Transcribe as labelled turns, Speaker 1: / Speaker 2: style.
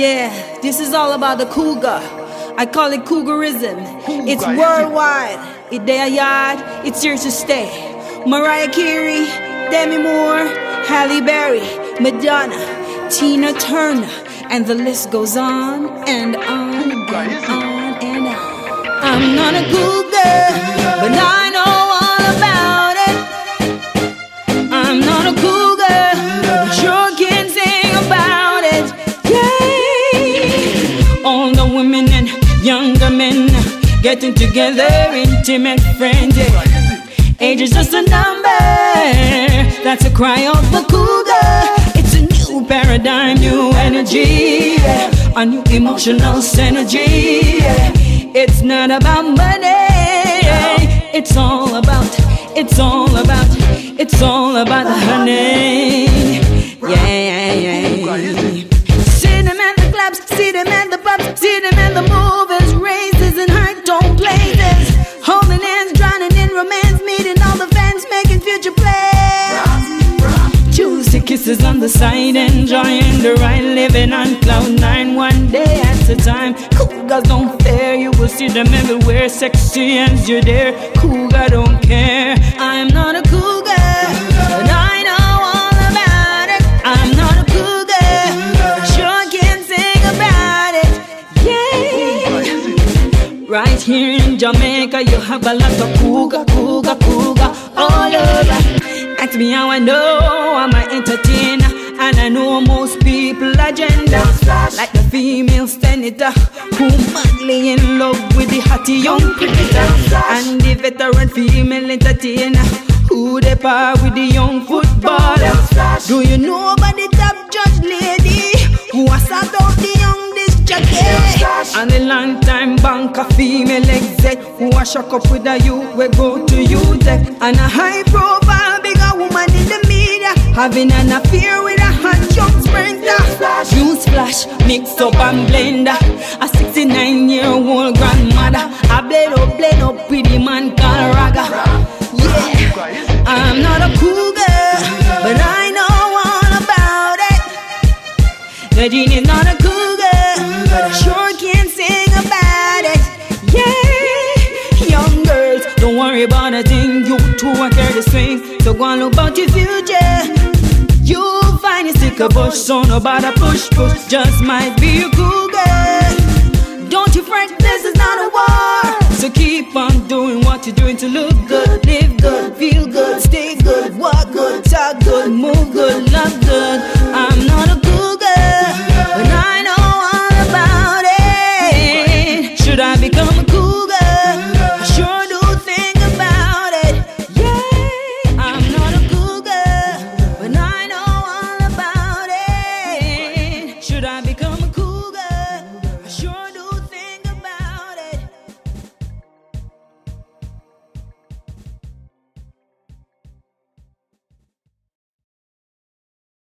Speaker 1: Yeah, this is all about the cougar. I call it cougarism. It's worldwide. It their yard. It's here to stay. Mariah Carey, Demi Moore, Halle Berry, Madonna, Tina Turner, and the list goes on and on and on and on. I'm not a cougar, but I getting together, intimate friends. Yeah. Age is just a number. That's a cry of the cougar. It's a new paradigm, new energy, a new emotional synergy. It's not about money. It's all about. It's all about. It's all about the honey. Yeah, yeah, yeah. See them at the clubs, see them at the pubs, see them at the movies, kisses on the side, enjoying the ride, living on cloud nine, one day at a time. Cougars don't fear, you will see them everywhere, sexy as you're there. Cougar don't care, I'm not a cougar, but I know all about it. I'm not a cougar, but sure can sing about it. Yeah. Right here in Jamaica, you have a lot of cougar, cougar, cougar all over. Ask me how I know I'm an entertainer, and I know most people agenda. Like the female senator who madly in love with the hottie young cricketer, and the veteran female entertainer who they par with the young footballer. Do you know about the top judge lady who has sat out the young disc jockey? And the long time banker female exec who a shock up with a youth we go to UTech and a high profile having an affair with a hot young sprinter. Juice flash, mix up and blender. A 69 year old grandmother. I blend up, blend up with the man called Raga. Yeah, I'm not a cougar, but I know all about it. Nadine is not a cougar, but I sure can sing about it. Yeah, young girls, don't worry about a thing. You two are to swing, so go and look about your future. Find a bush, so nobody push push. Just might be a cougar. Don't you fret, this is not a war. So keep on doing what you're doing to look good, live good, feel good, stay good, walk good, talk good, move good, love good. I become